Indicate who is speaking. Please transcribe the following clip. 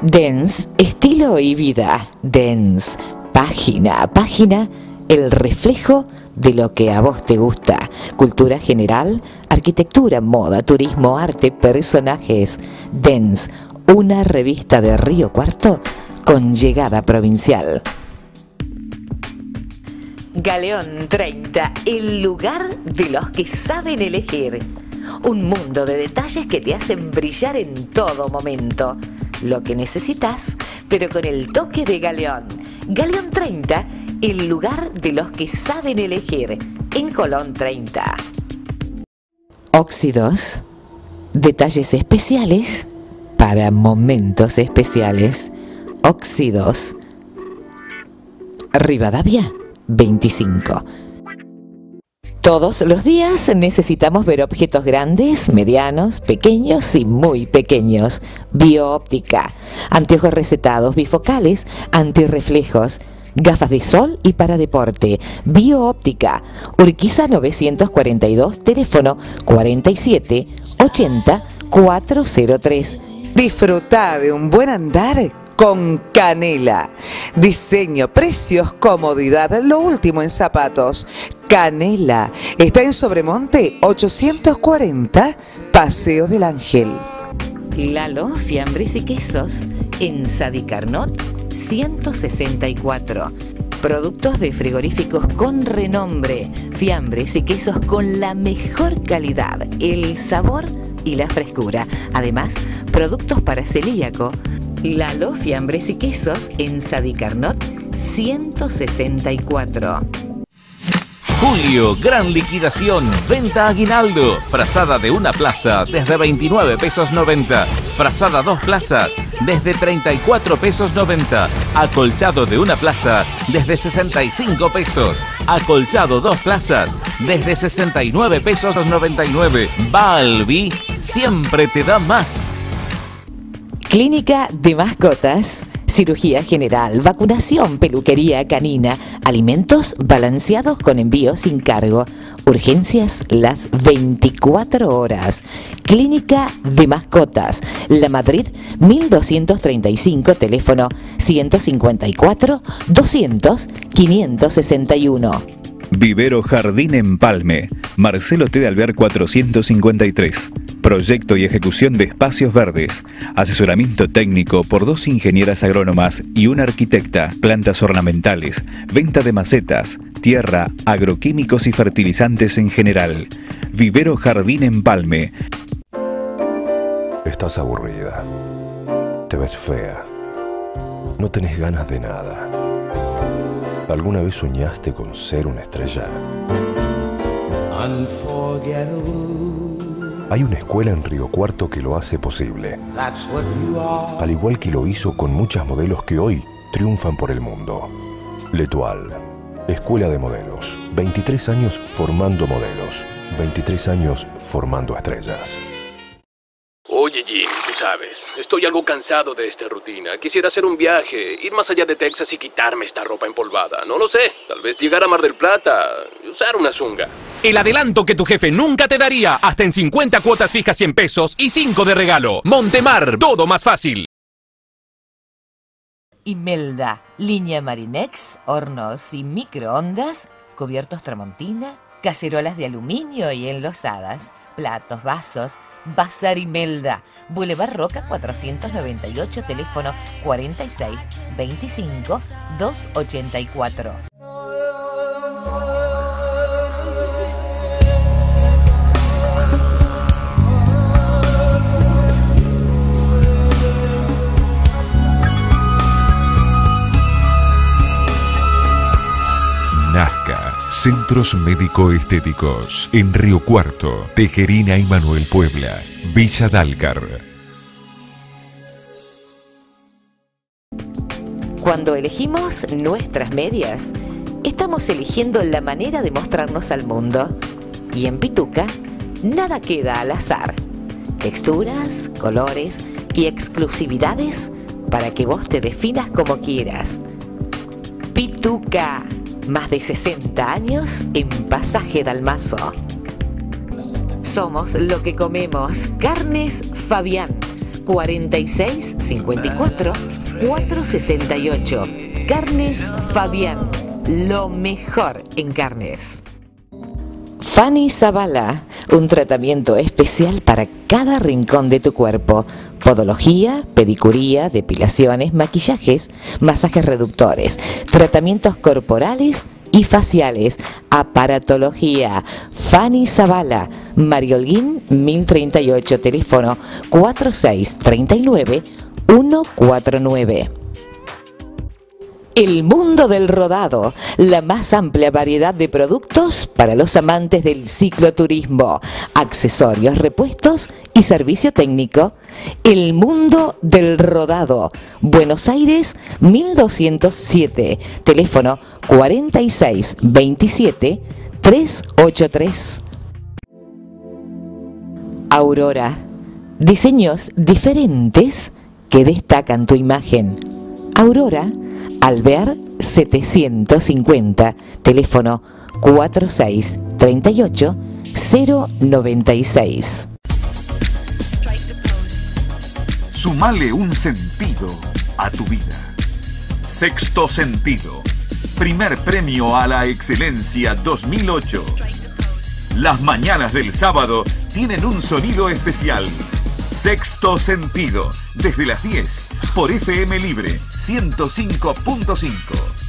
Speaker 1: Dens, estilo y vida. Dens, página a página, el reflejo de lo que a vos te gusta. Cultura general, arquitectura, moda, turismo, arte, personajes. Dens, una revista de Río Cuarto con llegada provincial. Galeón 30, el lugar de los que saben elegir. Un mundo de detalles que te hacen brillar en todo momento. Lo que necesitas, pero con el toque de Galeón. Galeón 30, el lugar de los que saben elegir. En Colón 30. Óxidos. Detalles especiales para momentos especiales. Óxidos. Rivadavia 25. Todos los días necesitamos ver objetos grandes, medianos, pequeños y muy pequeños. Bioóptica, anteojos recetados, bifocales, antirreflejos, gafas de sol y para deporte. Bioóptica, Urquiza 942, teléfono 47 80 403.
Speaker 2: Disfruta de un buen andar con Canela. Diseño, precios, comodidad, lo último en zapatos. Canela está en Sobremonte 840, Paseo del Ángel.
Speaker 1: Lalo, fiambres y quesos en Sadicarnot 164. Productos de frigoríficos con renombre, fiambres y quesos con la mejor calidad, el sabor y la frescura. Además, productos para celíaco. Lalo, fiambres y quesos en Sadicarnot 164.
Speaker 3: Julio, gran liquidación, venta aguinaldo. Frazada de una plaza desde 29 pesos 90. Frazada dos plazas desde 34 pesos 90. Acolchado de una plaza desde 65 pesos. Acolchado dos plazas desde 69 pesos 99. Balbi siempre te da más.
Speaker 1: Clínica de mascotas, cirugía general, vacunación, peluquería canina, alimentos balanceados con envío sin cargo, urgencias las 24 horas. Clínica de mascotas, La Madrid 1235, teléfono 154 200 561.
Speaker 4: Vivero Jardín Empalme, Marcelo T. de Alvear 453. Proyecto y ejecución de espacios verdes. Asesoramiento técnico por dos ingenieras agrónomas y una arquitecta. Plantas ornamentales. Venta de macetas, tierra, agroquímicos y fertilizantes en general. Vivero Jardín Empalme.
Speaker 5: Estás aburrida. Te ves fea. No tenés ganas de nada. ¿Alguna vez soñaste con ser una estrella? Hay una escuela en Río Cuarto que lo hace posible. Al igual que lo hizo con muchas modelos que hoy triunfan por el mundo. Letual, Escuela de Modelos. 23 años formando modelos. 23 años formando estrellas.
Speaker 6: Oye, Jim, sabes, estoy algo cansado de esta rutina. Quisiera hacer un viaje, ir más allá de Texas y quitarme esta ropa empolvada. No lo sé, tal vez llegar a Mar del Plata y usar una zunga.
Speaker 7: El adelanto que tu jefe nunca te daría, hasta en 50 cuotas fijas 100 pesos y 5 de regalo. Montemar, todo más fácil.
Speaker 1: Imelda, línea Marinex, hornos y microondas, cubiertos Tramontina, cacerolas de aluminio y enlosadas, platos, vasos, Bazar Imelda, Boulevard Roca 498, teléfono 46 25 284.
Speaker 8: Nazca, Centros Médico Estéticos, en Río Cuarto, Tejerina y Manuel Puebla, Villa Dalcar.
Speaker 1: Cuando elegimos nuestras medias, estamos eligiendo la manera de mostrarnos al mundo. Y en Pituca, nada queda al azar. Texturas, colores y exclusividades para que vos te definas como quieras. Pituca, más de 60 años en Pasaje Dalmazo. Somos lo que comemos. Carnes Fabián. 46 54 468. Carnes Fabián. Lo mejor en carnes. Fanny Zavala, un tratamiento especial para cada rincón de tu cuerpo. Podología, pedicuría, depilaciones, maquillajes, masajes reductores, tratamientos corporales y faciales, aparatología. Fanny Zavala, Mariolguín 1038, teléfono 4639 149. El mundo del rodado, la más amplia variedad de productos para los amantes del cicloturismo, accesorios, repuestos y servicio técnico. El mundo del rodado, Buenos Aires 1207, teléfono 4627 383. Aurora, diseños diferentes que destacan tu imagen. Aurora Alvear 750, teléfono 4638 096.
Speaker 9: Sumale un sentido a tu vida. Sexto sentido. Primer premio a la excelencia 2008. Las mañanas del sábado tienen un sonido especial. Sexto sentido, desde las 10, por FM Libre 105.5.